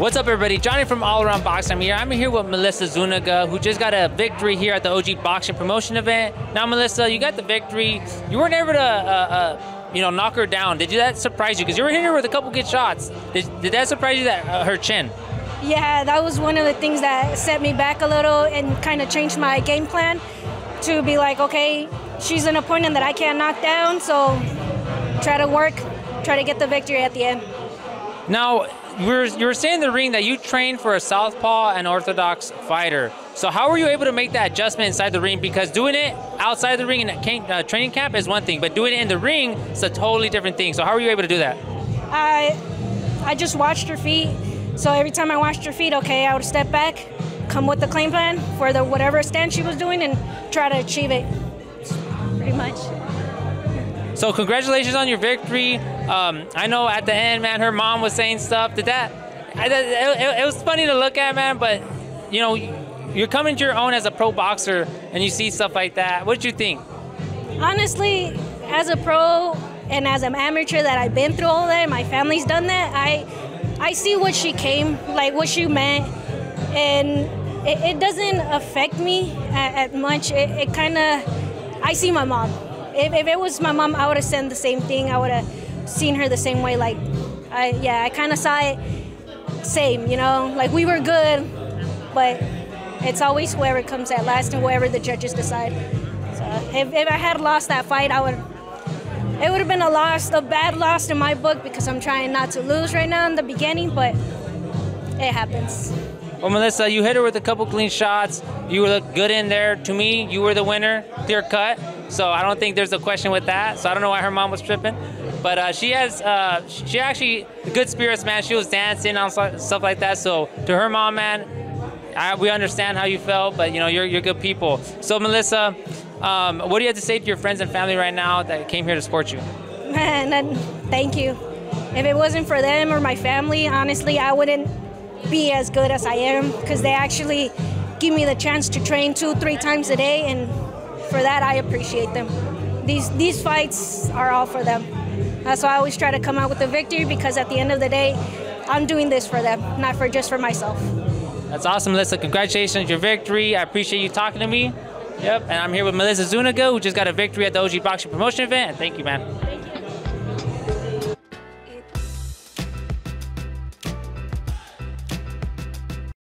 What's up, everybody? Johnny from All Around Boxing. I'm here. I'm here with Melissa Zuniga, who just got a victory here at the OG Boxing Promotion event. Now, Melissa, you got the victory. You weren't able to, uh, uh, you know, knock her down. Did you that surprise you? Because you were hitting her with a couple good shots. Did, did that surprise you? That uh, her chin. Yeah, that was one of the things that set me back a little and kind of changed my game plan to be like, okay, she's an opponent that I can't knock down, so try to work, try to get the victory at the end. Now, were, you were saying in the ring that you trained for a southpaw and orthodox fighter. So how were you able to make that adjustment inside the ring? Because doing it outside the ring in a uh, training camp is one thing, but doing it in the ring is a totally different thing. So how were you able to do that? I, I just watched her feet. So every time I watched her feet, okay, I would step back, come with the claim plan for the whatever stance she was doing, and try to achieve it. Pretty much. So congratulations on your victory. Um, I know at the end, man, her mom was saying stuff. Did that? It, it, it was funny to look at, man. But you know, you're coming to your own as a pro boxer, and you see stuff like that. What did you think? Honestly, as a pro and as an amateur that I've been through all that, my family's done that. I I see what she came, like what she meant, and it, it doesn't affect me at, at much. It, it kind of, I see my mom if, if it was my mom, I would have said the same thing. I would have seen her the same way. Like, I yeah, I kind of saw it same. You know, like we were good, but it's always whoever comes at last and whoever the judges decide. So if, if I had lost that fight, I would. It would have been a loss, a bad loss in my book because I'm trying not to lose right now in the beginning, but it happens. Well, Melissa, you hit her with a couple clean shots. You look good in there. To me, you were the winner, clear cut. So I don't think there's a question with that. So I don't know why her mom was tripping. But uh, she has, uh, she actually, good spirits, man. She was dancing on stuff like that. So to her mom, man, I, we understand how you felt, but you know, you're, you're good people. So Melissa, um, what do you have to say to your friends and family right now that came here to support you? Man, thank you. If it wasn't for them or my family, honestly, I wouldn't be as good as I am because they actually give me the chance to train two, three times a day and for that, I appreciate them. These these fights are all for them. That's why I always try to come out with a victory because at the end of the day, I'm doing this for them, not for just for myself. That's awesome, Melissa. Congratulations on your victory. I appreciate you talking to me. Yep, and I'm here with Melissa Zuniga, who just got a victory at the OG Boxing Promotion event. Thank you, man.